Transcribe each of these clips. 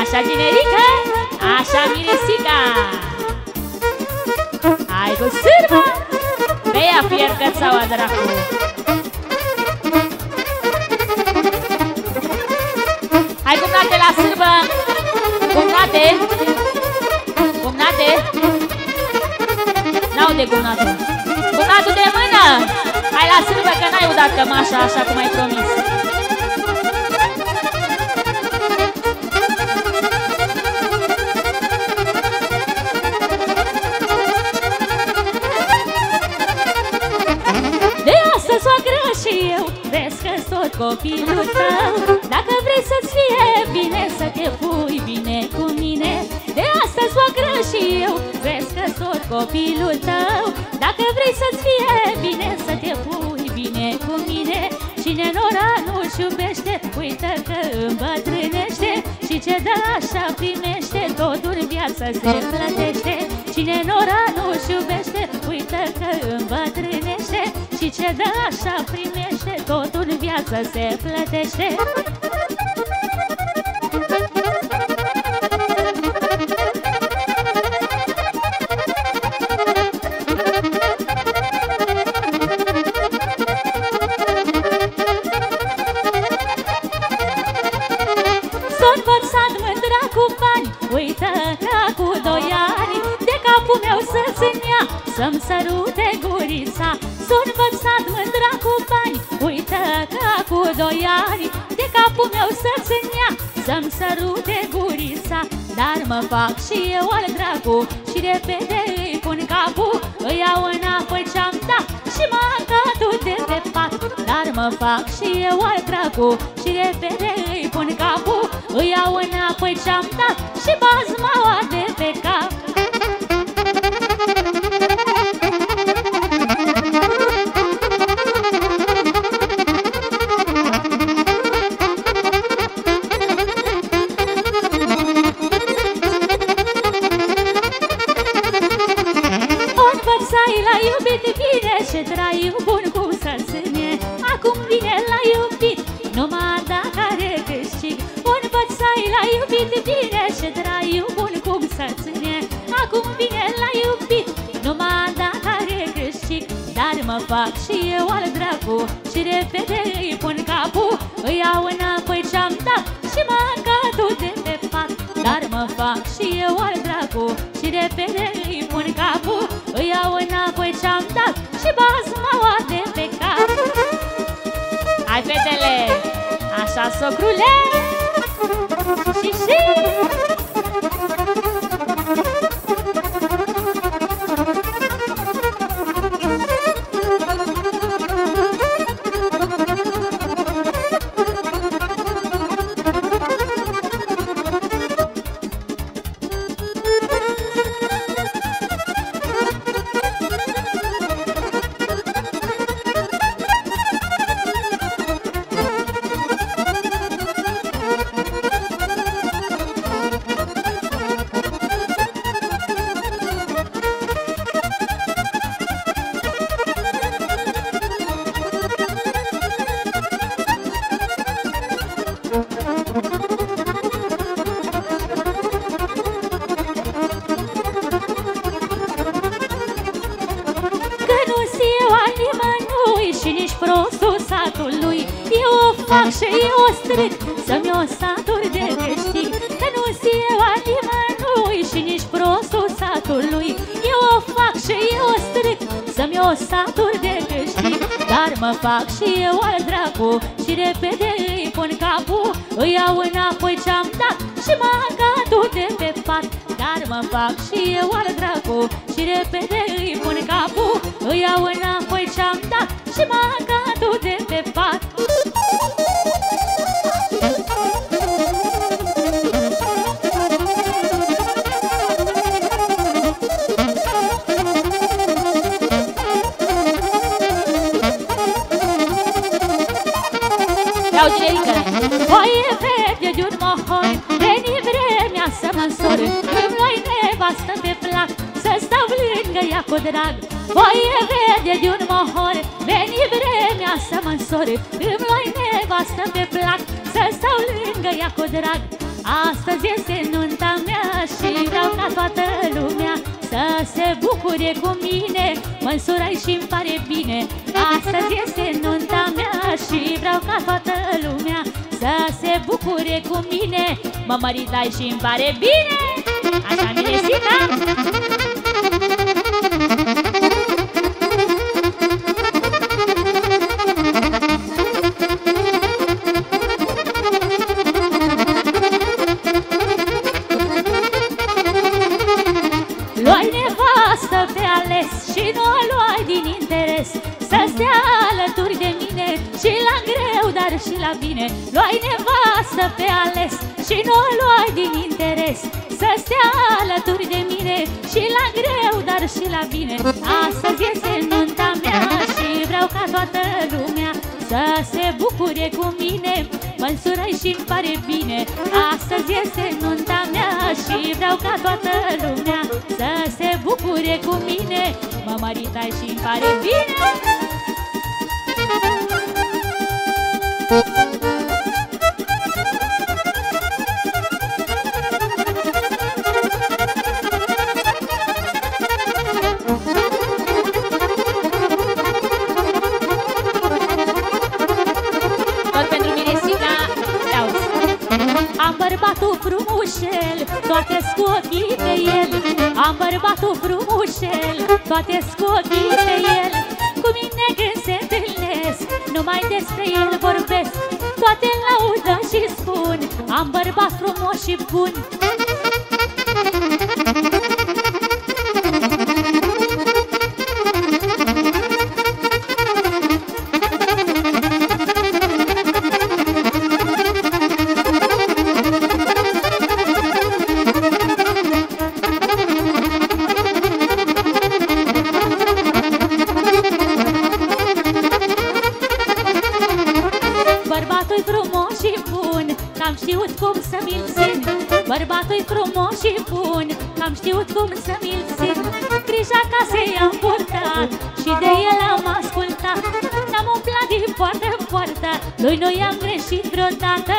Așa generică, așa miresica Hai cu sârba Pe ea fiercățaua dracu. Hai cumnate la sârbă Cumnate Cumnate. N-au de cumnatul Cumnatul de mână. Hai la sârbă că n-ai udat cămașa așa cum ai promis. Copilul tău? Dacă vrei să-ți fie bine Să te pui bine cu mine. De astăzi soacră și eu Vezi că tot copilul tău? Dacă vrei să-ți fie bine Să te pui bine cu mine. Cine nora nu-și iubește Uită că îmbătrânește. Și ce dă așa primește Totul în viață se plătește. Cine nora nu-și iubește Uită că îmbătrânește. Și ce dă așa primește Totul în viață se plătește Să-mi sărute gurița Sunt învățat mândra cu bani. Uită că cu doi ani De capul meu să-ți ia. Să-mi sărute gurița Dar mă fac și eu al dracu. Și repede îi pun capul Îi iau înapoi ce-am dat. Și mă cadu de pe pat Dar mă fac și eu al dracu. Și repede îi pun capul Îi iau înapoi ce-am dat. Și bazmaua de pe cap mă fac și eu al dracu. Și repede îi pun capul Îi iau înapoi ce-am dat Și mă cadu de pe pat. Dar mă fac și eu al dracu Și repede îi pun capul Îi iau înapoi ce-am dat Și bazmaua de pe cap. Hai fetele Așa socrule! Și și și Să-mi o saturi de câștig Dar mă fac și eu al dracu Și repede îi pun capul Îi iau înapoi ce-am dat Și mă de pe pat. Dar mă fac și eu al dracu Și repede îi pun capul Îi iau înapoi ce-am dat Și mă de pe pat lângă ea cu drag. Foaie verde de un mohor Veni vremea să mă însor. Îmi luai nevastă pe plac Să stau lângă ea cu drag. Astăzi este nunta mea Și vreau ca toată lumea Să se bucure cu mine. Măsurai și-mi pare bine. Astăzi este nunta mea Și vreau ca toată lumea Să se bucure cu mine. Mă măritai și-mi pare bine. Așa, Miresita? Ales și nu o luai din interes. Să stea alături de mine și la greu, dar și la bine. Luai nevastă pe ales și nu o luai din interes. Să stea alături de mine și la greu, dar și la bine. Astăzi este nunta mea și vreau ca toată lumea Să se bucure cu mine. Mă și-mi pare bine. Astăzi este nunta mea și vreau ca toată lumea Mă maritai și-mi pare bine. Am bărbatul frumușel, toate ochii pe el. Am bărbatul frumușel, toate ochii pe el. Cu mine când se întâlnesc, numai despre el vorbesc. Toate laudă și spun, am bărbat frumos și bun Bărbatul-i frumos și bun Am știut cum să mi-l țin Grija casei am purtat Și de el am ascultat. N-am umplat din poartă în poartă Lui noi am greșit vreodată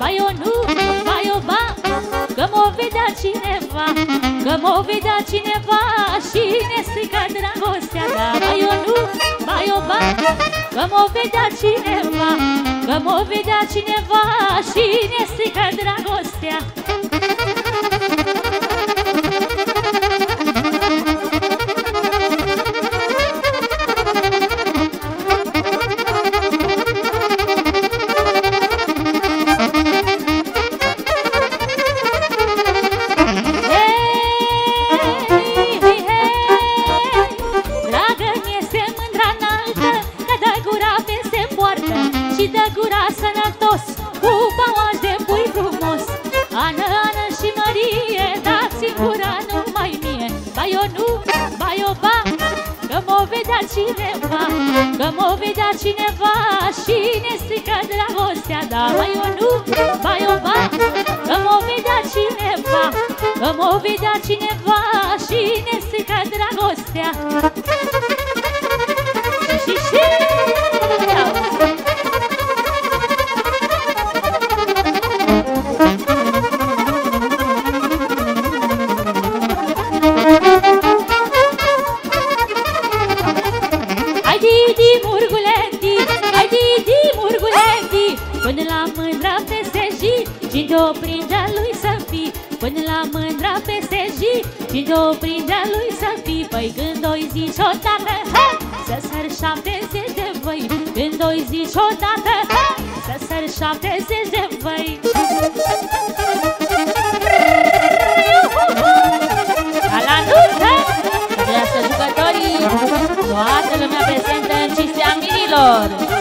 mie Ba eu nu, ba eu ba Că m-o vedea cineva Că m-o vedea cineva Și ne strică dragostea Da, ba eu nu, ba eu ba Că m-o vedea cineva Că m-o vedea cineva Și ne strică dragostea dragostea Da, ba eu nu, ba eu ba Că m-o vedea cineva Că m-o vedea cineva Și ne strică dragostea Cine-o prindea lui să fii Până la mândra peste zi Cine-o prindea lui să fii Păi când o zici odată ha! Să sar șaptezeci de voi Când o zici odată ha! Să sar șaptezeci de voi Ca la nuntă Să jucătorii Toată lumea prezentă în cinstea minilor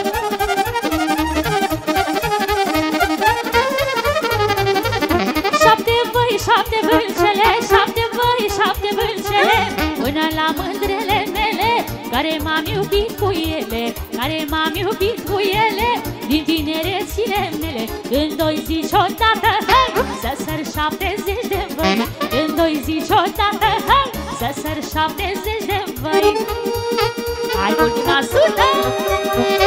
Care m-am iubit cu ele Care m-am iubit cu ele Din tinerețile mele Când o zici odată, hai Să săr șaptezeci de voi Când o zici odată, hai Să săr șaptezeci de voi Hai, ultima sută!